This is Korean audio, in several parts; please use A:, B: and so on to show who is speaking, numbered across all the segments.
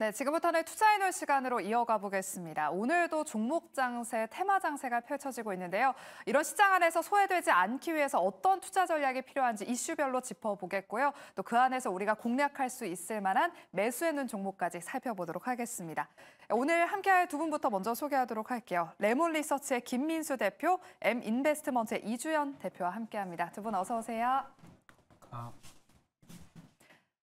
A: 네, 지금부터는 투자해놓을 시간으로 이어가 보겠습니다. 오늘도 종목 장세, 테마 장세가 펼쳐지고 있는데요. 이런 시장 안에서 소외되지 않기 위해서 어떤 투자 전략이 필요한지 이슈별로 짚어보겠고요. 또 그 안에서 우리가 공략할 수 있을 만한 매수해 놓은 종목까지 살펴보도록 하겠습니다. 오늘 함께할 두 분부터 먼저 소개하도록 할게요. 레몬 리서치의 김민수 대표, M 인베스트먼트의 이주연 대표와 함께합니다. 두 분 어서 오세요. 아.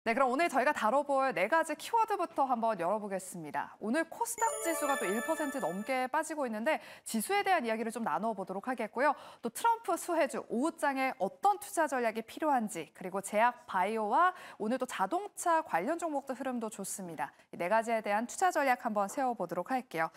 A: 네, 그럼 오늘 저희가 다뤄볼 네 가지 키워드부터 한번 열어보겠습니다. 오늘 코스닥 지수가 또 1% 넘게 빠지고 있는데 지수에 대한 이야기를 좀 나눠보도록 하겠고요. 또 트럼프 수혜주 오후장에 어떤 투자 전략이 필요한지 그리고 제약 바이오와 오늘 또 자동차 관련 종목들 흐름도 좋습니다. 네 가지에 대한 투자 전략 한번 세워보도록 할게요.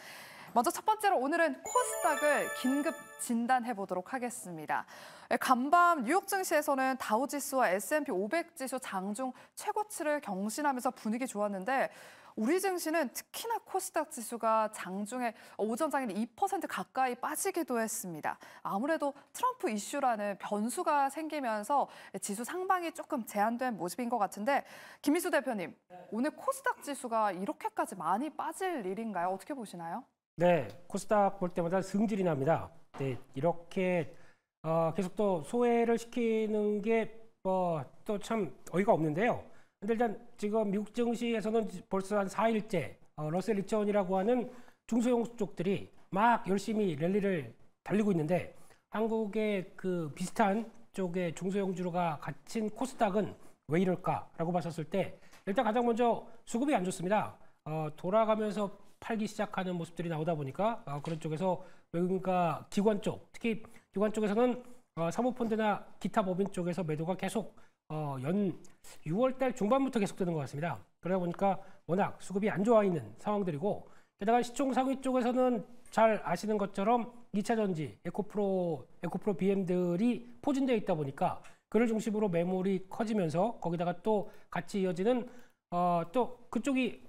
A: 먼저 첫 번째로 오늘은 코스닥을 긴급 진단해 보도록 하겠습니다. 예, 간밤 뉴욕 증시에서는 다우 지수와 S&P 500 지수 장중 최고치를 경신하면서 분위기 좋았는데 우리 증시는 특히나 코스닥 지수가 장중에 오전 장인 2% 가까이 빠지기도 했습니다. 아무래도 트럼프 이슈라는 변수가 생기면서 지수 상방이 조금 제한된 모습인 것 같은데 김희수 대표님, 오늘 코스닥 지수가 이렇게까지 많이 빠질 일인가요? 어떻게 보시나요?
B: 네, 코스닥 볼 때마다 승질이 납니다. 네, 이렇게 어, 계속 또 소외를 시키는 게뭐또참 어이가 없는데요. 근데 일단 지금 미국 증시에서는 벌써 한 4일째 어, 러셀 리천이라고 하는 중소형 쪽들이 막 열심히 랠리를 달리고 있는데 한국의 그 비슷한 쪽의 중소형주가 갇힌 코스닥은 왜 이럴까라고 봤었을 때 일단 가장 먼저 수급이 안 좋습니다. 어, 돌아가면서 팔기 시작하는 모습들이 나오다 보니까 어, 그런 쪽에서 외국인과 기관 쪽, 특히 기관 쪽에서는 어, 사모펀드나 기타 법인 쪽에서 매도가 계속 어, 연 6월달 중반부터 계속되는 것 같습니다. 그러다 보니까 워낙 수급이 안 좋아 있는 상황들이고 게다가 시총 상위 쪽에서는 잘 아시는 것처럼 2차 전지, 에코프로, 에코프로 BM들이 포진되어 있다 보니까 그를 중심으로 매물이 커지면서 거기다가 또 같이 이어지는 어, 또 그쪽이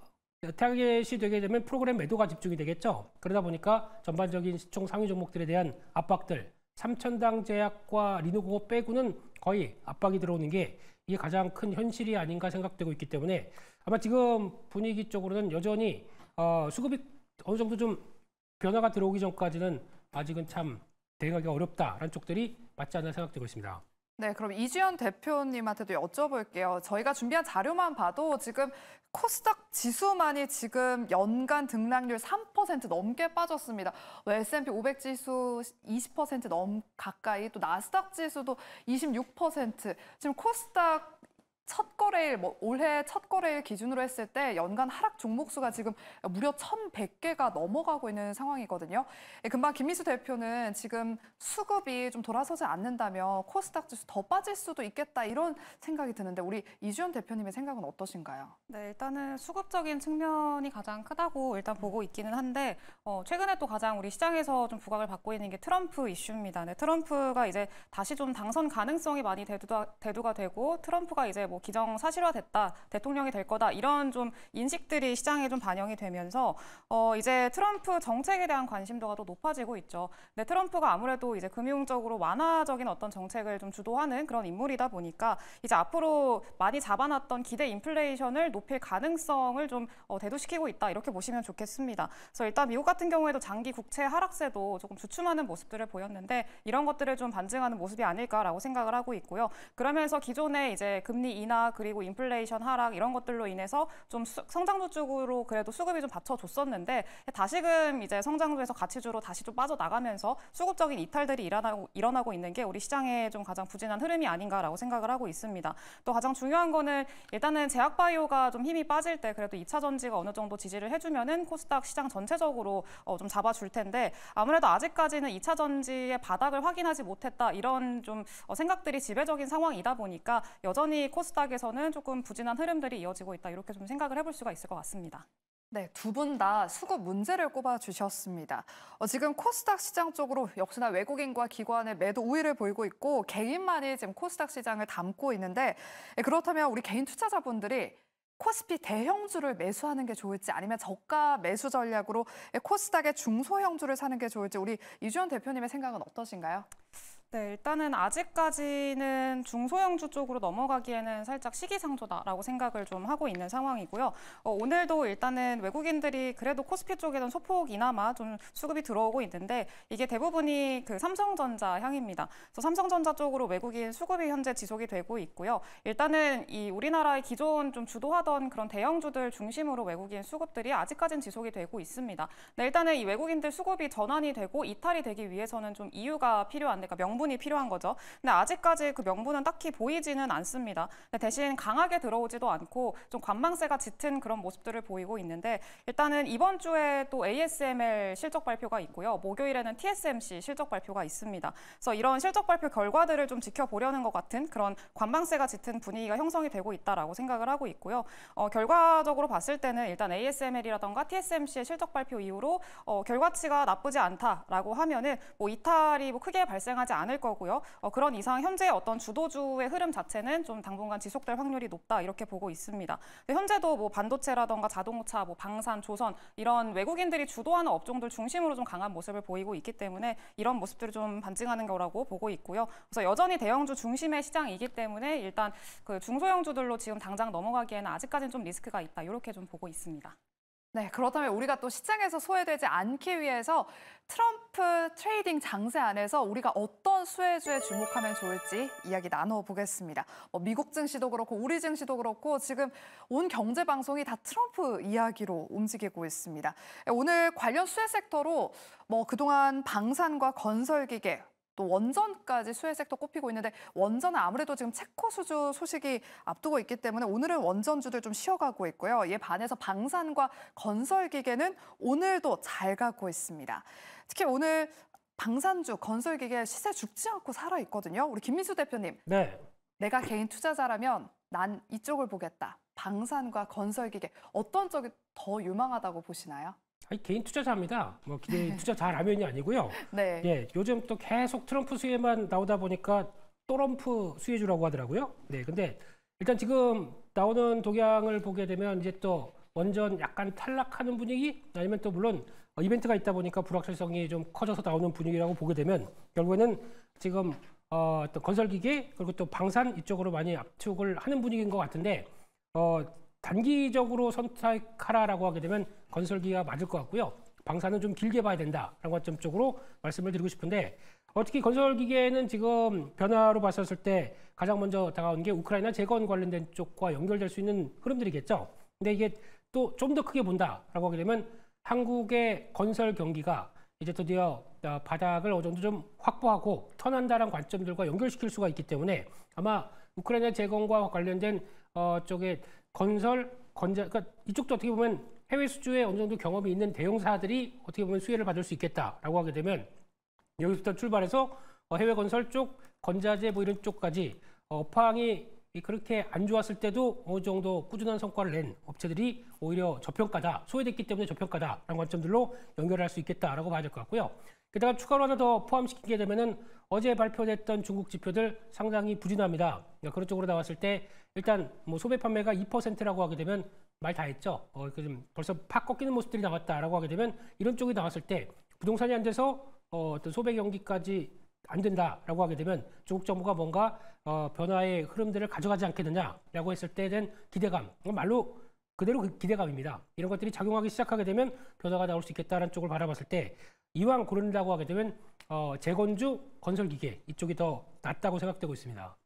B: 타겟이 되게 되면 프로그램 매도가 집중이 되겠죠. 그러다 보니까 전반적인 시총 상위 종목들에 대한 압박들, 삼천당 제약과 리노공업 빼고는 거의 압박이 들어오는 게 이게 가장 큰 현실이 아닌가 생각되고 있기 때문에 아마 지금 분위기 쪽으로는 여전히 어, 수급이 어느 정도 좀 변화가 들어오기 전까지는 아직은 참 대응하기 어렵다라는 쪽들이 맞지 않나 생각되고 있습니다.
A: 네, 그럼 이주연 대표님한테도 여쭤볼게요. 저희가 준비한 자료만 봐도 지금 코스닥 지수만이 지금 연간 등락률 3% 넘게 빠졌습니다. S&P 500 지수 20%넘 가까이 또 나스닥 지수도 26% 지금 코스닥 첫 거래일, 뭐 올해 첫 거래일 기준으로 했을 때 연간 하락 종목 수가 지금 무려 1,100개가 넘어가고 있는 상황이거든요. 예, 금방 김미수 대표는 지금 수급이 좀 돌아서지 않는다면 코스닥 지수 더 빠질 수도 있겠다 이런 생각이 드는데 우리 이주연 대표님의 생각은 어떠신가요?
C: 네, 일단은 수급적인 측면이 가장 크다고 일단 보고 있기는 한데 어, 최근에 또 가장 우리 시장에서 좀 부각을 받고 있는 게 트럼프 이슈입니다. 네, 트럼프가 이제 다시 좀 당선 가능성이 많이 대두가, 대두가 되고 트럼프가 이제 뭐 기정 사실화됐다, 대통령이 될 거다 이런 좀 인식들이 시장에 좀 반영이 되면서 어 이제 트럼프 정책에 대한 관심도가 더 높아지고 있죠. 근데 트럼프가 아무래도 이제 금융적으로 완화적인 어떤 정책을 좀 주도하는 그런 인물이다 보니까 이제 앞으로 많이 잡아놨던 기대 인플레이션을 높일 가능성을 좀 어, 대두시키고 있다 이렇게 보시면 좋겠습니다. 그래서 일단 미국 같은 경우에도 장기 국채 하락세도 조금 주춤하는 모습들을 보였는데 이런 것들을 좀 반증하는 모습이 아닐까라고 생각을 하고 있고요. 그러면서 기존에 이제 금리 인하 인하 그리고 인플레이션 하락 이런 것들로 인해서 좀 수, 성장주 쪽으로 그래도 수급이 좀 받쳐줬었는데 다시금 이제 성장주에서 가치주로 다시 좀 빠져나가면서 수급적인 이탈들이 일어나고, 일어나고 있는 게 우리 시장의 좀 가장 부진한 흐름이 아닌가라고 생각을 하고 있습니다. 또 가장 중요한 거는 일단은 제약바이오가 좀 힘이 빠질 때 그래도 2차 전지가 어느 정도 지지를 해주면은 코스닥 시장 전체적으로 어, 좀 잡아줄 텐데 아무래도 아직까지는 2차 전지의 바닥을 확인하지 못했다 이런 좀 어, 생각들이 지배적인 상황이다 보니까 여전히 코스닥 코스닥에서는 조금 부진한 흐름들이 이어지고 있다 이렇게 좀 생각을 해볼 수가 있을 것 같습니다.
A: 네, 두 분 다 수급 문제를 꼽아 주셨습니다. 어, 지금 코스닥 시장 쪽으로 역시나 외국인과 기관의 매도 우위를 보이고 있고 개인만이 지금 코스닥 시장을 담고 있는데 예, 그렇다면 우리 개인 투자자분들이 코스피 대형주를 매수하는 게 좋을지 아니면 저가 매수 전략으로 예, 코스닥의 중소형주를 사는 게 좋을지 우리 이주연 대표님의 생각은 어떠신가요?
C: 네, 일단은 아직까지는 중소형주 쪽으로 넘어가기에는 살짝 시기상조다라고 생각을 좀 하고 있는 상황이고요. 어, 오늘도 일단은 외국인들이 그래도 코스피 쪽에는 소폭이나마 좀 수급이 들어오고 있는데 이게 대부분이 그 삼성전자 향입니다. 그래서 삼성전자 쪽으로 외국인 수급이 현재 지속이 되고 있고요. 일단은 이 우리나라의 기존 좀 주도하던 그런 대형주들 중심으로 외국인 수급들이 아직까지는 지속이 되고 있습니다. 네, 일단은 이 외국인들 수급이 전환이 되고 이탈이 되기 위해서는 좀 이유가 필요한데, 그러니까 명 분이 필요한 거죠. 근데 아직까지 그 명분은 딱히 보이지는 않습니다. 근데 대신 강하게 들어오지도 않고 좀 관망세가 짙은 그런 모습들을 보이고 있는데 일단은 이번 주에 또 ASML 실적 발표가 있고요. 목요일에는 TSMC 실적 발표가 있습니다. 그래서 이런 실적 발표 결과들을 좀 지켜보려는 것 같은 그런 관망세가 짙은 분위기가 형성이 되고 있다라고 생각을 하고 있고요. 어, 결과적으로 봤을 때는 일단 ASML이라던가 TSMC의 실적 발표 이후로 어, 결과치가 나쁘지 않다라고 하면은 뭐 이탈이 뭐 크게 발생하지 않을 거고요. 어, 그런 이상 현재 어떤 주도주의 흐름 자체는 좀 당분간 지속될 확률이 높다 이렇게 보고 있습니다. 현재도 뭐 반도체라던가 자동차, 뭐 방산, 조선 이런 외국인들이 주도하는 업종들 중심으로 좀 강한 모습을 보이고 있기 때문에 이런 모습들을 좀 반증하는 거라고 보고 있고요. 그래서 여전히 대형주 중심의 시장이기 때문에 일단 그 중소형주들로 지금 당장 넘어가기에는 아직까지는 좀 리스크가 있다 이렇게 좀 보고 있습니다.
A: 네, 그렇다면 우리가 또 시장에서 소외되지 않기 위해서 트럼프 trading 장세 안에서 우리가 어떤 수혜주에 주목하면 좋을지 이야기 나눠보겠습니다. 뭐 미국 증시도 그렇고 우리 증시도 그렇고 지금 온 경제 방송이 다 트럼프 이야기로 움직이고 있습니다. 오늘 관련 수혜 섹터로 뭐 그동안 방산과 건설기계 또 원전까지 수혜 섹터 꼽히고 있는데 원전은 아무래도 지금 체코 수주 소식이 앞두고 있기 때문에 오늘은 원전주들 좀 쉬어가고 있고요. 이에 반해서 방산과 건설 기계는 오늘도 잘 가고 있습니다. 특히 오늘 방산주, 건설 기계 시세 죽지 않고 살아 있거든요. 우리 김민수 대표님,
B: 네.
A: 내가 개인 투자자라면 난 이쪽을 보겠다. 방산과 건설 기계 어떤 쪽이 더 유망하다고 보시나요?
B: 아니, 개인 투자자입니다. 뭐 기대 투자 잘하면이 아니고요.
A: 네.
B: 예, 요즘 또 계속 트럼프 수혜만 나오다 보니까 또럼프 수혜주라고 하더라고요. 네, 근데 일단 지금 나오는 동향을 보게 되면 이제 또 원전 약간 탈락하는 분위기 아니면 또 물론 어, 이벤트가 있다 보니까 불확실성이 좀 커져서 나오는 분위기라고 보게 되면 결국에는 지금 어, 또 건설기계 그리고 또 방산 이쪽으로 많이 압축을 하는 분위기인 것 같은데 어, 단기적으로 선택하라라고 하게 되면 건설기가 맞을 것 같고요. 방사는 좀 길게 봐야 된다라는 관점 쪽으로 말씀을 드리고 싶은데 어, 특히 건설기계는 지금 변화로 봤었을 때 가장 먼저 다가온 게 우크라이나 재건 관련된 쪽과 연결될 수 있는 흐름들이겠죠. 근데 이게 또 좀 더 크게 본다라고 하게 되면 한국의 건설 경기가 이제 드디어 어, 바닥을 어느 정도 좀 확보하고 턴한다라는 관점들과 연결시킬 수가 있기 때문에 아마 우크라이나 재건과 관련된 어, 쪽에 건설 건자 그러니까 이쪽도 어떻게 보면 해외 수주에 어느 정도 경험이 있는 대형사들이 어떻게 보면 수혜를 받을 수 있겠다라고 하게 되면 여기서부터 출발해서 어, 해외 건설 쪽, 건자재 뭐 이런 쪽까지 어, 업황이 그렇게 안 좋았을 때도 어느 정도 꾸준한 성과를 낸 업체들이 오히려 저평가다, 소외됐기 때문에 저평가다라는 관점들로 연결할 수 있겠다라고 봐야 될 것 같고요. 게다가 추가로 하나 더 포함시키게 되면은 어제 발표됐던 중국 지표들 상당히 부진합니다. 그러니까 그런 쪽으로 나왔을 때 일단 뭐 소배 판매가 2%라고 하게 되면 말 다 했죠. 어, 그좀 벌써 팍 꺾이는 모습들이 나왔다라고 하게 되면 이런 쪽이 나왔을 때 부동산이 안 돼서 어, 어떤 소배 경기까지 안 된다라고 하게 되면 중국 정부가 뭔가 어, 변화의 흐름들을 가져가지 않겠느냐라고 했을 때에 대한 기대감, 말로 그대로 그 기대감입니다. 이런 것들이 작용하기 시작하게 되면 변화가 나올 수 있겠다는 쪽을 바라봤을 때 이왕 고른다고 하게 되면 어, 재건주, 건설기계 이쪽이 더 낫다고 생각되고 있습니다.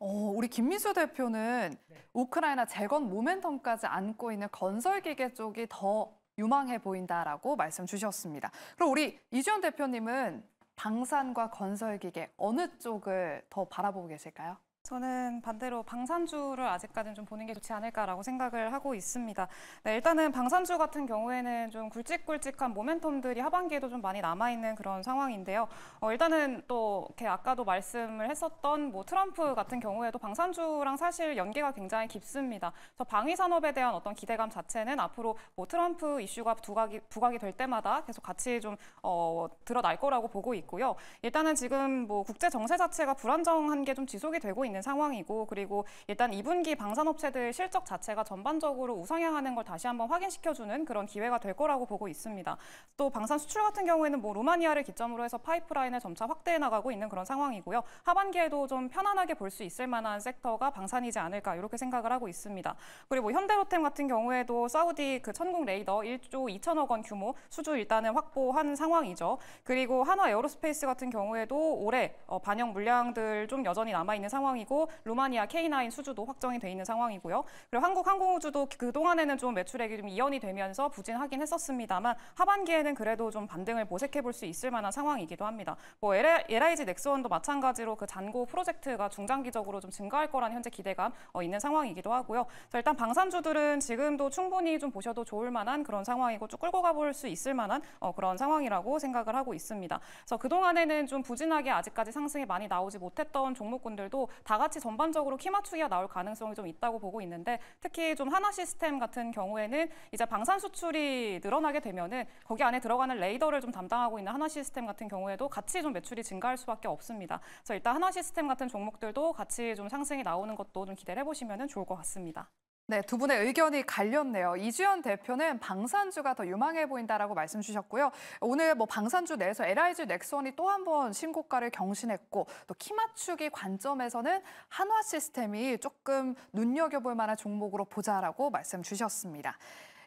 A: 어, 우리 김민수 대표는 우크라이나 재건 모멘텀까지 안고 있는 건설기계 쪽이 더 유망해 보인다라고 말씀 주셨습니다. 그럼 우리 이주연 대표님은 방산과 건설기계 어느 쪽을 더 바라보고 계실까요?
C: 저는 반대로 방산주를 아직까지는 좀 보는 게 좋지 않을까라고 생각을 하고 있습니다. 네, 일단은 방산주 같은 경우에는 좀 굵직굵직한 모멘텀들이 하반기에도 좀 많이 남아있는 그런 상황인데요. 어, 일단은 또 이렇게 아까도 말씀을 했었던 뭐 트럼프 같은 경우에도 방산주랑 사실 연계가 굉장히 깊습니다. 그래서 방위 산업에 대한 어떤 기대감 자체는 앞으로 뭐 트럼프 이슈가 부각이, 부각이 될 때마다 계속 같이 좀 어, 드러날 거라고 보고 있고요. 일단은 지금 뭐 국제 정세 자체가 불안정한 게 좀 지속이 되고 있는 있는 상황이고 그리고 일단 2분기 방산업체들 실적 자체가 전반적으로 우상향하는 걸 다시 한번 확인시켜주는 그런 기회가 될 거라고 보고 있습니다. 또 방산 수출 같은 경우에는 뭐 루마니아를 기점으로 해서 파이프라인을 점차 확대해 나가고 있는 그런 상황이고요. 하반기에도 좀 편안하게 볼 수 있을 만한 섹터가 방산이지 않을까 이렇게 생각을 하고 있습니다. 그리고 뭐 현대로템 같은 경우에도 사우디 그 천궁 레이더 1조 2천억 원 규모 수주 일단은 확보한 상황이죠. 그리고 한화 에어로스페이스 같은 경우에도 올해 어, 반영 물량들 좀 여전히 남아 있는 상황이고 루마니아 K9 수주도 확정이 돼 있는 상황이고요. 그리고 한국 항공우주도 그 동안에는 좀 매출액이 좀 이연이 되면서 부진하긴 했었습니다만 하반기에는 그래도 좀 반등을 모색해 볼 수 있을 만한 상황이기도 합니다. 뭐 LIG 넥스원도 마찬가지로 그 잔고 프로젝트가 중장기적으로 좀 증가할 거라는 현재 기대감 어, 있는 상황이기도 하고요. 그래서 일단 방산주들은 지금도 충분히 좀 보셔도 좋을 만한 그런 상황이고 쭉 끌고 가볼 수 있을 만한 어, 그런 상황이라고 생각을 하고 있습니다. 그래서 그동안에는 좀 부진하게 아직까지 상승이 많이 나오지 못했던 종목군들도 다 같이 전반적으로 키 맞추기가 나올 가능성이 좀 있다고 보고 있는데 특히 좀 하나 시스템 같은 경우에는 이제 방산 수출이 늘어나게 되면은 거기 안에 들어가는 레이더를 좀 담당하고 있는 하나 시스템 같은 경우에도 같이 좀 매출이 증가할 수밖에 없습니다. 그래서 일단 하나 시스템 같은 종목들도 같이 좀 상승이 나오는 것도 좀 기대를 해보시면 좋을 것 같습니다.
A: 네, 두 분의 의견이 갈렸네요. 이주연 대표는 방산주가 더 유망해 보인다라고 말씀 주셨고요. 오늘 뭐 방산주 내에서 LIG 넥스원이 또 한 번 신고가를 경신했고 또 키 맞추기 관점에서는 한화 시스템이 조금 눈여겨볼 만한 종목으로 보자라고 말씀 주셨습니다.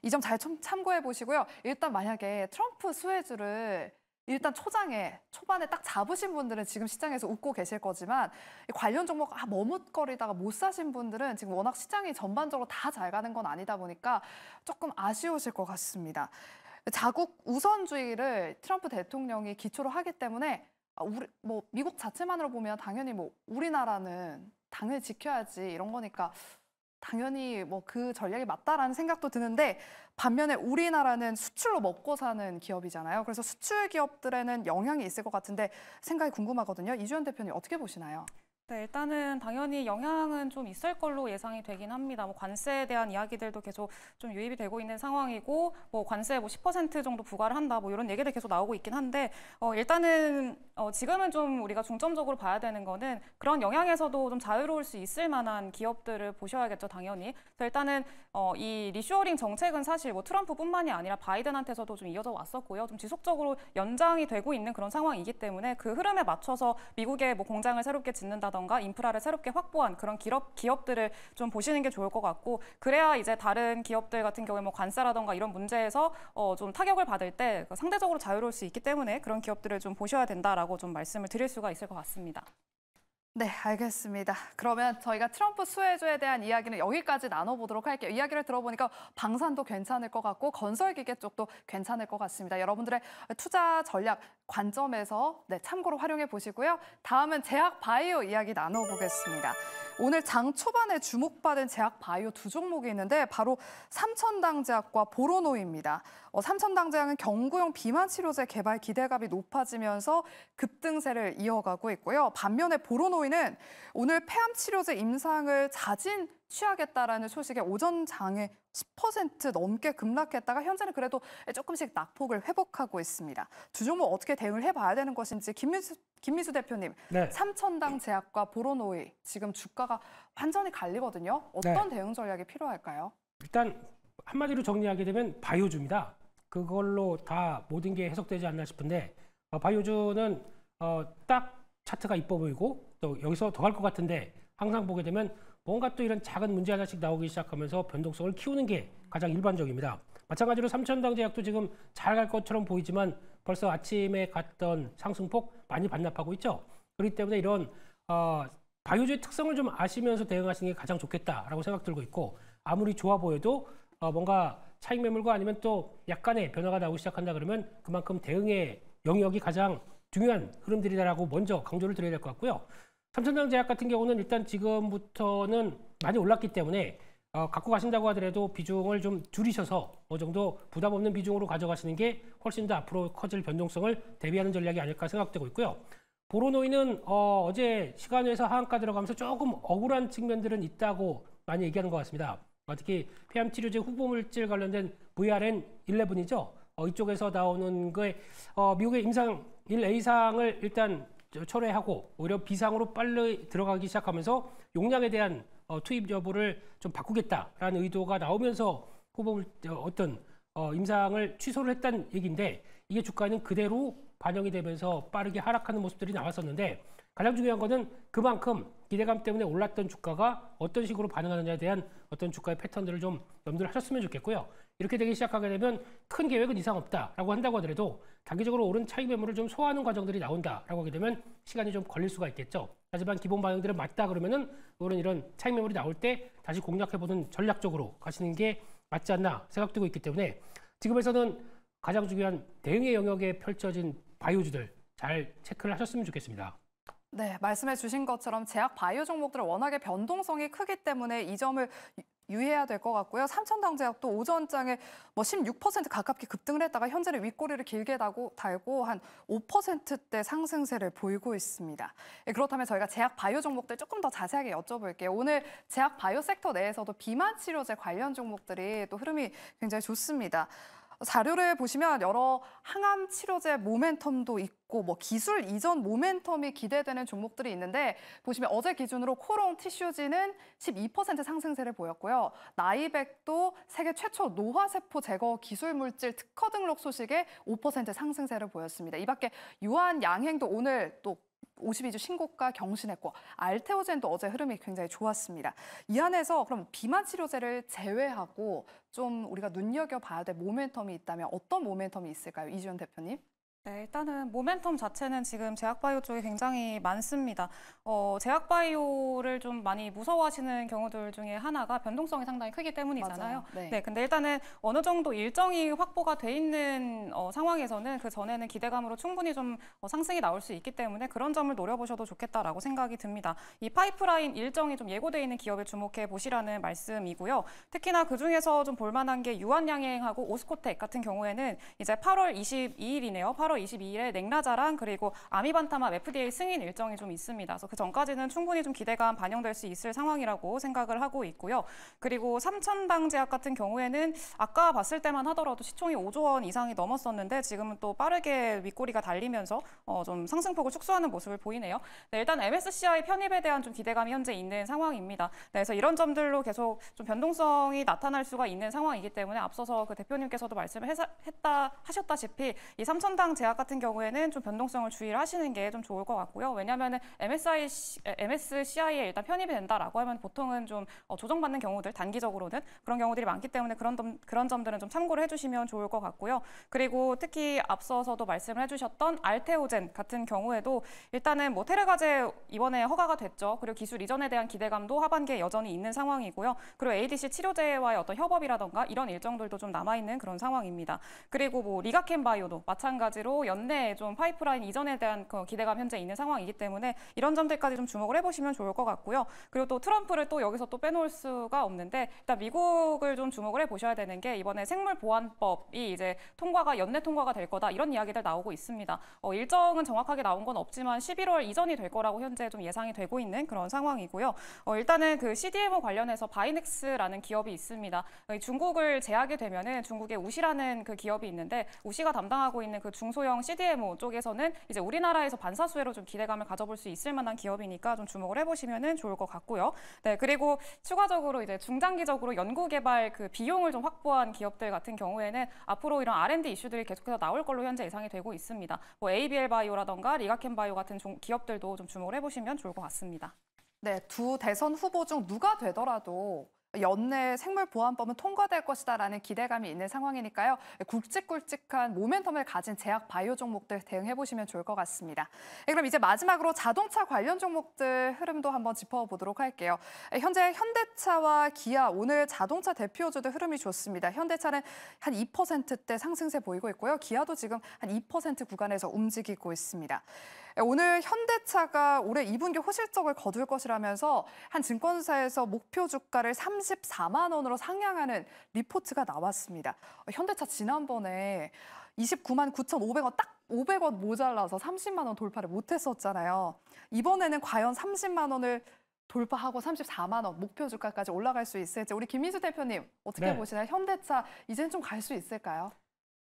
A: 이 점 잘 참고해 보시고요. 일단 만약에 트럼프 수혜주를 일단 초장에 초반에 딱 잡으신 분들은 지금 시장에서 웃고 계실 거지만 이 관련 종목 아, 머뭇거리다가 못 사신 분들은 지금 워낙 시장이 전반적으로 다 잘 가는 건 아니다 보니까 조금 아쉬우실 것 같습니다. 자국 우선주의를 트럼프 대통령이 기초로 하기 때문에 아, 우리 뭐 미국 자체만으로 보면 당연히 뭐 우리나라는 당을 지켜야지 이런 거니까 당연히 뭐 그 전략이 맞다라는 생각도 드는데 반면에 우리나라는 수출로 먹고 사는 기업이잖아요. 그래서 수출 기업들에는 영향이 있을 것 같은데 생각이 궁금하거든요. 이주연 대표님 어떻게 보시나요?
C: 네, 일단은 당연히 영향은 좀 있을 걸로 예상이 되긴 합니다. 뭐 관세에 대한 이야기들도 계속 좀 유입이 되고 있는 상황이고, 뭐 관세 뭐 10% 정도 부과를 한다, 뭐 이런 얘기들 계속 나오고 있긴 한데, 어, 일단은 어, 지금은 좀 우리가 중점적으로 봐야 되는 거는 그런 영향에서도 좀 자유로울 수 있을 만한 기업들을 보셔야겠죠, 당연히. 그래서 일단은 어, 이 리쇼어링 정책은 사실 뭐 트럼프뿐만이 아니라 바이든한테서도 좀 이어져 왔었고요. 좀 지속적으로 연장이 되고 있는 그런 상황이기 때문에 그 흐름에 맞춰서 미국의 뭐 공장을 새롭게 짓는다던가 인프라를 새롭게 확보한 그런 기업, 기업들을 좀 보시는 게 좋을 것 같고 그래야 이제 다른 기업들 같은 경우에 뭐 관세라던가 이런 문제에서 어, 좀 타격을 받을 때 상대적으로 자유로울 수 있기 때문에 그런 기업들을 좀 보셔야 된다라고 좀 말씀을 드릴 수가 있을 것 같습니다.
A: 네, 알겠습니다. 그러면 저희가 트럼프 수혜주에 대한 이야기는 여기까지 나눠보도록 할게요. 이야기를 들어보니까 방산도 괜찮을 것 같고 건설기계 쪽도 괜찮을 것 같습니다. 여러분들의 투자 전략 관점에서 네, 참고로 활용해 보시고요. 다음은 제약 바이오 이야기 나눠보겠습니다. 오늘 장 초반에 주목받은 제약 바이오 두 종목이 있는데 바로 삼천당 제약과 보로노입니다. 어, 삼천당 제약은 경구용 비만 치료제 개발 기대감이 높아지면서 급등세를 이어가고 있고요. 반면에 보로노이는 오늘 폐암 치료제 임상을 자진 취하겠다라는 소식에 오전 장에 10% 넘게 급락했다가 현재는 그래도 조금씩 낙폭을 회복하고 있습니다. 두 종목 어떻게 대응을 해봐야 되는 것인지 김민수, 김민수 대표님,
B: 네.
A: 삼천당 제약과 보로노이 지금 주가가 완전히 갈리거든요. 어떤 대응 전략이 필요할까요?
B: 일단 한마디로 정리하게 되면 바이오주입니다. 그걸로 다 모든 게 해석되지 않나 싶은데 어, 바이오주는 어, 딱 차트가 이뻐 보이고 또 여기서 더 갈 것 같은데 항상 보게 되면 뭔가 또 이런 작은 문제 하나씩 나오기 시작하면서 변동성을 키우는 게 가장 일반적입니다. 마찬가지로 삼천당 제약도 지금 잘 갈 것처럼 보이지만 벌써 아침에 갔던 상승폭 많이 반납하고 있죠. 그렇기 때문에 이런 어, 바이오주의 특성을 좀 아시면서 대응하시는 게 가장 좋겠다라고 생각 들고 있고 아무리 좋아 보여도 어, 뭔가 차익 매물과 아니면 또 약간의 변화가 나오기 시작한다 그러면 그만큼 대응의 영역이 가장 중요한 흐름들이다라고 먼저 강조를 드려야 될 것 같고요. 삼천당제약 같은 경우는 일단 지금부터는 많이 올랐기 때문에 어, 갖고 가신다고 하더라도 비중을 좀 줄이셔서 어느 정도 부담 없는 비중으로 가져가시는 게 훨씬 더 앞으로 커질 변동성을 대비하는 전략이 아닐까 생각되고 있고요. 보로노이는 어, 어제 시간에서 하한가 들어가면서 조금 억울한 측면들은 있다고 많이 얘기하는 것 같습니다. 어, 특히 폐암 치료제 후보 물질 관련된 VRN 11이죠. 어, 이쪽에서 나오는 거에 어, 미국의 임상 1A상을 일단 철회하고 오히려 비상으로 빨리 들어가기 시작하면서 용량에 대한 어, 투입 여부를 좀 바꾸겠다라는 의도가 나오면서 후보 어, 어떤 어, 임상을 취소를 했다는 얘기인데 이게 주가는 그대로 반영이 되면서 빠르게 하락하는 모습들이 나왔었는데 가장 중요한 거는 그만큼 기대감 때문에 올랐던 주가가 어떤 식으로 반응하느냐에 대한 어떤 주가의 패턴들을 좀 염두를 하셨으면 좋겠고요. 이렇게 되기 시작하게 되면 큰 계획은 이상 없다라고 한다고 하더라도 단기적으로 오른 차익 매물을 좀 소화하는 과정들이 나온다라고 하게 되면 시간이 좀 걸릴 수가 있겠죠. 하지만 기본 반응들은 맞다 그러면은 오른 이런 차익 매물이 나올 때 다시 공략해보는 전략적으로 가시는 게 맞지 않나 생각되고 있기 때문에 지금에서는 가장 중요한 대응의 영역에 펼쳐진 바이오주들 잘 체크를 하셨으면 좋겠습니다.
A: 네, 말씀해 주신 것처럼 제약 바이오 종목들은 워낙에 변동성이 크기 때문에 이 점을 유- 유의해야 될 것 같고요. 삼천당 제약도 오전장에 뭐 16% 가깝게 급등을 했다가 현재는 윗꼬리를 길게 달고, 달고 한 5%대 상승세를 보이고 있습니다. 예, 그렇다면 저희가 제약 바이오 종목들 조금 더 자세하게 여쭤볼게요. 오늘 제약 바이오 섹터 내에서도 비만 치료제 관련 종목들이 또 흐름이 굉장히 좋습니다. 자료를 보시면 여러 항암 치료제 모멘텀도 있고 뭐 기술 이전 모멘텀이 기대되는 종목들이 있는데 보시면 어제 기준으로 코롱 티슈지는 12% 상승세를 보였고요. 나이백도 세계 최초 노화세포 제거 기술 물질 특허 등록 소식에 5% 상승세를 보였습니다. 이 밖에 유한 양행도 오늘 또 52주 신고가 경신했고 알테오젠도 어제 흐름이 굉장히 좋았습니다. 이 안에서 그럼 비만 치료제를 제외하고 좀 우리가 눈여겨봐야 될 모멘텀이 있다면 어떤 모멘텀이 있을까요? 이주연 대표님?
C: 네, 일단은 모멘텀 자체는 지금 제약바이오 쪽에 굉장히 많습니다. 어, 제약바이오를 좀 많이 무서워하시는 경우들 중에 하나가 변동성이 상당히 크기 때문이잖아요.
A: 네.
C: 네, 근데 일단은 어느 정도 일정이 확보가 돼 있는 어, 상황에서는 그 전에는 기대감으로 충분히 좀 어, 상승이 나올 수 있기 때문에 그런 점을 노려보셔도 좋겠다라고 생각이 듭니다. 이 파이프라인 일정이 좀 예고돼 있는 기업에 주목해 보시라는 말씀이고요. 특히나 그 중에서 좀 볼만한 게 유한양행하고 오스코텍 같은 경우에는 이제 8월 22일이네요. 8월 22일에 넥라자랑 그리고 아미반타마 FDA 승인 일정이 좀 있습니다. 그래서 그 전까지는 충분히 좀 기대감 반영될 수 있을 상황이라고 생각을 하고 있고요. 그리고 삼천방제약 같은 경우에는 아까 봤을 때만 하더라도 시총이 5조 원 이상이 넘었었는데 지금은 또 빠르게 윗꼬리가 달리면서 어, 좀 상승폭을 축소하는 모습을 보이네요. 네, 일단 MSCI 편입에 대한 좀 기대감이 현재 있는 상황입니다. 네, 그래서 이런 점들로 계속 좀 변동성이 나타날 수가 있는 상황이기 때문에 앞서서 그 대표님께서도 말씀을 했다 하셨다시피 이 삼천당 제약 같은 경우에는 좀 변동성을 주의를 하시는 게 좀 좋을 것 같고요. 왜냐하면 MSI, MSCI에 일단 편입이 된다라고 하면 보통은 좀 어, 조정받는 경우들 단기적으로는 그런 경우들이 많기 때문에 그런 점, 그런 점들은 좀 참고를 해주시면 좋을 것 같고요. 그리고 특히 앞서서도 말씀을 해주셨던 알테오젠 같은 경우에도 일단은 뭐 테레가제 이번에 허가가 됐죠. 그리고 기술 이전에 대한 기대감도 하반기에 여전히 있는 상황이고요. 그리고 ADC 치료제와의 어떤 협업이라던가 이런 일정들도 좀 남아있는 그런 상황입니다. 그리고 뭐 리가켐 바이오도 마찬가지로 연내에 좀 파이프라인 이전에 대한 그 기대감 현재 있는 상황이기 때문에 이런 점들까지 좀 주목을 해보시면 좋을 것 같고요. 그리고 또 트럼프를 또 여기서 또 빼놓을 수가 없는데 일단 미국을 좀 주목을 해보셔야 되는 게 이번에 생물 보안법이 이제 통과가 연내 통과가 될 거다 이런 이야기들 나오고 있습니다. 어, 일정은 정확하게 나온 건 없지만 11월 이전이 될 거라고 현재 좀 예상이 되고 있는 그런 상황이고요. 어, 일단은 그 CDMO 관련해서 바이넥스라는 기업이 있습니다. 중국을 제하게 되면은 중국의 우시라는 그 기업이 있는데 우시가 담당하고 있는 그 중소 형 CDMO 쪽에서는 이제 우리나라에서 반사수혜로 좀 기대감을 가져볼 수 있을 만한 기업이니까 좀 주목을 해보시면은 좋을 것 같고요. 네 그리고 추가적으로 이제 중장기적으로 연구개발 그 비용을 좀 확보한 기업들 같은 경우에는 앞으로 이런 R&D 이슈들이 계속해서 나올 걸로 현재 예상이 되고 있습니다. 뭐 ABL 바이오라던가 리가켄 바이오 같은 종- 기업들도 좀 주목을 해보시면 좋을 것 같습니다.
A: 네, 두 대선 후보 중 누가 되더라도 연내 생물보안법은 통과될 것이다라는 기대감이 있는 상황이니까요. 굵직굵직한 모멘텀을 가진 제약 바이오 종목들 대응해 보시면 좋을 것 같습니다. 네, 그럼 이제 마지막으로 자동차 관련 종목들 흐름도 한번 짚어보도록 할게요. 네, 현재 현대차와 기아 오늘 자동차 대표주들 흐름이 좋습니다. 현대차는 한 2%대 상승세 보이고 있고요. 기아도 지금 한 2% 구간에서 움직이고 있습니다. 오늘 현대차가 올해 2분기 호실적을 거둘 것이라면서 한 증권사에서 목표 주가를 34만 원으로 상향하는 리포트가 나왔습니다. 현대차 지난번에 29만 9,500원 딱 500원 모자라서 30만 원 돌파를 못했었잖아요. 이번에는 과연 30만 원을 돌파하고 34만 원 목표 주가까지 올라갈 수 있을지 우리 김민수 대표님 어떻게
B: 네.
A: 보시나요? 현대차 이제는 좀 갈 수 있을까요?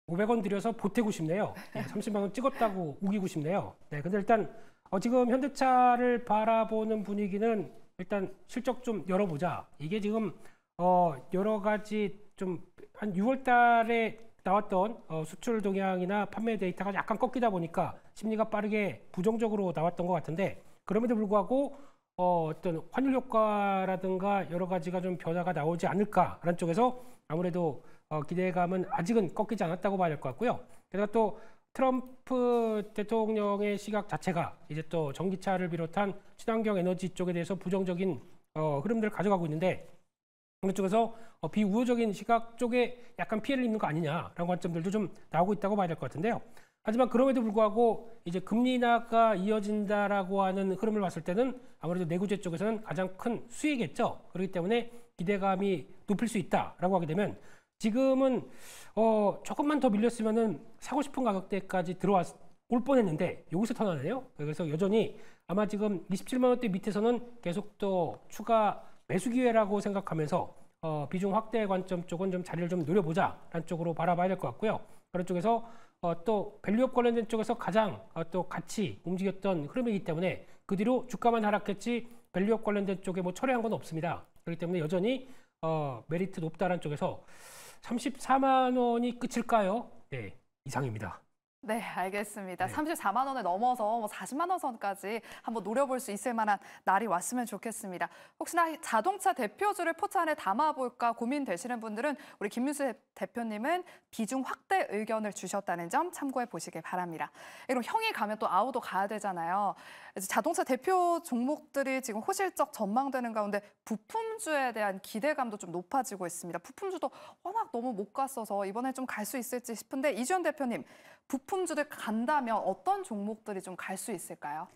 B: 500원 들여서 보태고 싶네요. 네, 30만 원 찍었다고 우기고 싶네요. 네, 근데 일단 어, 지금 현대차를 바라보는 분위기는 일단 실적 좀 열어보자. 이게 지금 어 여러 가지 좀 한 6월 달에 나왔던 어 수출 동향이나 판매 데이터가 약간 꺾이다 보니까 심리가 빠르게 부정적으로 나왔던 것 같은데 그럼에도 불구하고 어 어떤 환율 효과라든가 여러 가지가 좀 변화가 나오지 않을까라는 쪽에서 아무래도 어 기대감은 아직은 꺾이지 않았다고 봐야 될 것 같고요. 게다가 또 트럼프 대통령의 시각 자체가 이제 또 전기차를 비롯한 친환경 에너지 쪽에 대해서 부정적인 어, 흐름들을 가져가고 있는데 어느 쪽에서 어, 비우호적인 시각 쪽에 약간 피해를 입는 거 아니냐라는 관점들도 좀 나오고 있다고 봐야 될 것 같은데요. 하지만 그럼에도 불구하고 이제 금리 인하가 이어진다라고 하는 흐름을 봤을 때는 아무래도 내구재 쪽에서는 가장 큰 수익이겠죠. 그렇기 때문에 기대감이 높일 수 있다라고 하게 되면 지금은 어, 조금만 더 밀렸으면은 사고 싶은 가격대까지 들어왔 올 뻔했는데 여기서 turn하네요. 그래서 여전히 아마 지금 27만 원대 밑에서는 계속 또 추가 매수 기회라고 생각하면서 어, 비중 확대 관점 쪽은 좀 자리를 좀 노려보자라는 쪽으로 바라봐야 될 것 같고요. 그런 쪽에서 어, 또 밸류업 관련된 쪽에서 가장 어, 또 같이 움직였던 흐름이기 때문에 그 뒤로 주가만 하락했지 밸류업 관련된 쪽에 뭐 철회한 건 없습니다. 그렇기 때문에 여전히 어, 메리트 높다라는 쪽에서 34만 원이 끝일까요? 네, 이상입니다.
A: 네, 알겠습니다.
B: 네.
A: 34만 원을 넘어서 뭐 40만 원 선까지 한번 노려볼 수 있을 만한 날이 왔으면 좋겠습니다. 혹시나 자동차 대표주를 포트에 담아볼까 고민되시는 분들은 우리 김민수 대표님은 비중 확대 의견을 주셨다는 점 참고해 보시길 바랍니다. 예, 그럼 형이 가면 또 아우도 가야 되잖아요. 이제 자동차 대표 종목들이 지금 호실적 전망되는 가운데 부품주에 대한 기대감도 좀 높아지고 있습니다. 부품주도 워낙 너무 못 갔어서 이번에 좀 갈 수 있을지 싶은데 이주연 대표님 부품주들 간다면 어떤 종목들이 좀 갈 수 있을까요?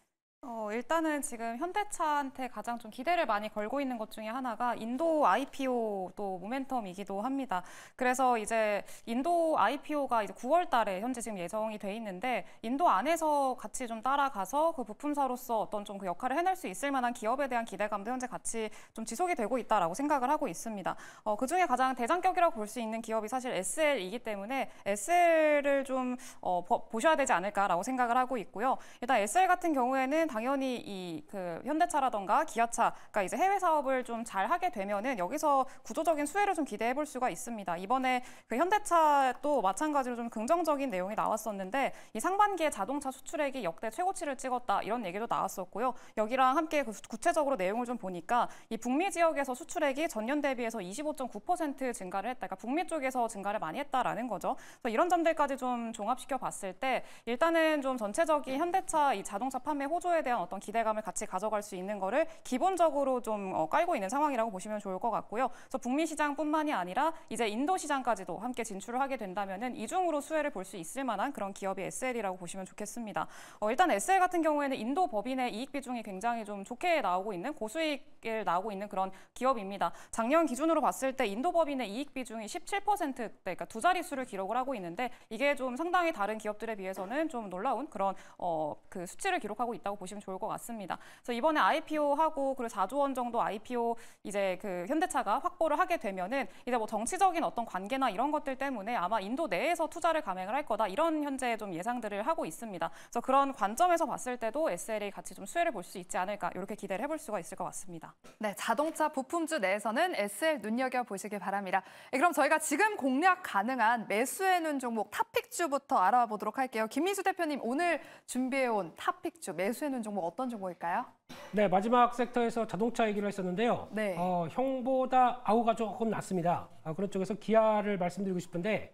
C: 어, 일단은 지금 현대차한테 가장 좀 기대를 많이 걸고 있는 것 중에 하나가 인도 IPO 또 모멘텀이기도 합니다. 그래서 이제 인도 IPO가 이제 9월 달에 현재 지금 예정이 돼 있는데 인도 안에서 같이 좀 따라가서 그 부품사로서 어떤 좀 그 역할을 해낼 수 있을 만한 기업에 대한 기대감도 현재 같이 좀 지속이 되고 있다라고 생각을 하고 있습니다. 어, 그 중에 가장 대장격이라고 볼 수 있는 기업이 사실 SL이기 때문에 SL을 좀 어, 보- 보셔야 되지 않을까라고 생각을 하고 있고요. 일단 SL 같은 경우에는 당연히 이 그 현대차라던가 기아차가 이제 해외 사업을 좀 잘 하게 되면은 여기서 구조적인 수혜를 좀 기대해 볼 수가 있습니다. 이번에 그 현대차도 마찬가지로 좀 긍정적인 내용이 나왔었는데 이 상반기에 자동차 수출액이 역대 최고치를 찍었다 이런 얘기도 나왔었고요. 여기랑 함께 그 구체적으로 내용을 좀 보니까 이 북미 지역에서 수출액이 전년 대비해서 25.9% 증가를 했다. 그러니까 북미 쪽에서 증가를 많이 했다라는 거죠. 그래서 이런 점들까지 좀 종합시켜 봤을 때 일단은 좀 전체적인 현대차 이 자동차 판매 호조에 대한 어떤 기대감을 같이 가져갈 수 있는 거를 기본적으로 좀 어, 깔고 있는 상황이라고 보시면 좋을 것 같고요. 그래서 북미 시장뿐만이 아니라 이제 인도 시장까지도 함께 진출을 하게 된다면은 이중으로 수혜를 볼 수 있을 만한 그런 기업이 SL이라고 보시면 좋겠습니다. 어, 일단 SL 같은 경우에는 인도 법인의 이익 비중이 굉장히 좀 좋게 나오고 있는 고수익 을 나오고 있는 그런 기업입니다. 작년 기준으로 봤을 때 인도 법인의 이익 비중이 17%대, 그러니까 두 자릿수를 기록을 하고 있는데 이게 좀 상당히 다른 기업들에 비해서는 좀 놀라운 그런 어, 그 수치를 기록하고 있다고 보시면 좋을 것 같습니다. 그래서 이번에 IPO 하고 그리고 4조 원 정도 IPO 이제 그 현대차가 확보를 하게 되면은 이제 뭐 정치적인 어떤 관계나 이런 것들 때문에 아마 인도 내에서 투자를 감행을 할 거다 이런 현재 좀 예상들을 하고 있습니다. 그래서 그런 관점에서 봤을 때도 SL이 같이 좀 수혜를 볼 수 있지 않을까 이렇게 기대를 해볼 수가 있을 것 같습니다.
A: 네, 자동차 부품주 내에서는 SL 눈여겨 보시길 바랍니다. 네, 그럼 저희가 지금 공략 가능한 매수해 놓은 종목 top pick주부터 알아보도록 할게요. 김민수 대표님 오늘 준비해 온 top pick주 매수해 놓은 종목 어떤 종목일까요?
B: 네, 마지막 섹터에서 자동차 얘기를 했었는데요.
A: 네.
B: 어, 형보다 아우가 조금 낫습니다. 아, 그런 쪽에서 기아를 말씀드리고 싶은데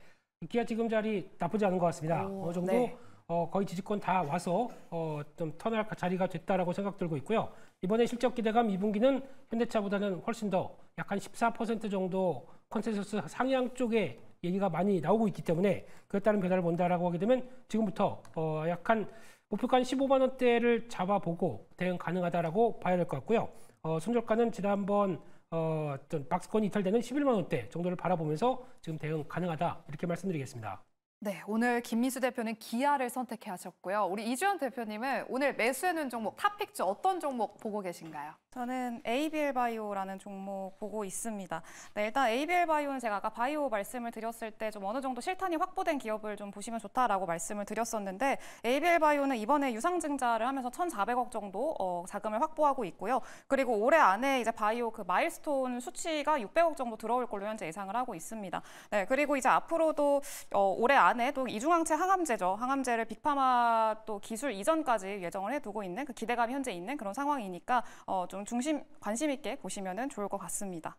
B: 기아 지금 자리 나쁘지 않은 것 같습니다.
A: 오,
B: 어느 정도
A: 네.
B: 어, 거의 지지권 다 와서 어, 좀 turn할 자리가 됐다라고 생각 들고 있고요. 이번에 실적 기대감 2분기는 현대차보다는 훨씬 더 약 한 14% 정도 컨센서스 상향 쪽에 얘기가 많이 나오고 있기 때문에 그에 따른 변화를 본다라고 하게 되면 지금부터 어, 약한 목표가 한 15만 원대를 잡아보고 대응 가능하다라고 봐야 될 것 같고요. 어, 손절가는 지난번 어, 박스권이 이탈되는 11만 원대 정도를 바라보면서 지금 대응 가능하다 이렇게 말씀드리겠습니다.
A: 네, 오늘 김민수 대표는 기아를 선택해 하셨고요. 우리 이주연 대표님은 오늘 매수해놓은 종목 top pick주 어떤 종목 보고 계신가요?
C: 저는 ABL 바이오라는 종목 보고 있습니다. 네, 일단 ABL 바이오는 제가 아까 바이오 말씀을 드렸을 때 좀 어느 정도 실탄이 확보된 기업을 좀 보시면 좋다라고 말씀을 드렸었는데 ABL 바이오는 이번에 유상증자를 하면서 1,400억 정도 어, 자금을 확보하고 있고요. 그리고 올해 안에 이제 바이오 그 마일스톤 수치가 600억 정도 들어올 걸로 현재 예상을 하고 있습니다. 네, 그리고 이제 앞으로도 어, 올해 안에 또 이중항체 항암제죠. 항암제를 빅파마 또 기술 이전까지 예정을 해두고 있는 그 기대감이 현재 있는 그런 상황이니까 어, 좀 중심 관심 있게 보시면 좋을 것 같습니다.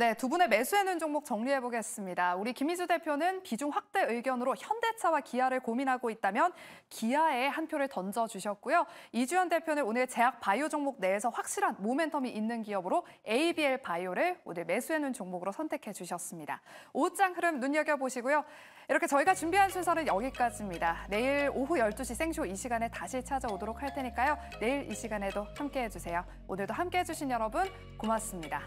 A: 네, 두 분의 매수해놓은 종목 정리해 보겠습니다. 우리 김민수 대표는 비중 확대 의견으로 현대차와 기아를 고민하고 있다면 기아에 한 표를 던져 주셨고요. 이주연 대표는 오늘 제약 바이오 종목 내에서 확실한 모멘텀이 있는 기업으로 ABL 바이오를 오늘 매수해놓은 종목으로 선택해 주셨습니다. 오후장 흐름 눈여겨 보시고요. 이렇게 저희가 준비한 순서는 여기까지입니다. 내일 오후 12시 생쇼 이 시간에 다시 찾아오도록 할 테니까요. 내일 이 시간에도 함께 해주세요. 오늘도 함께 해주신 여러분 고맙습니다.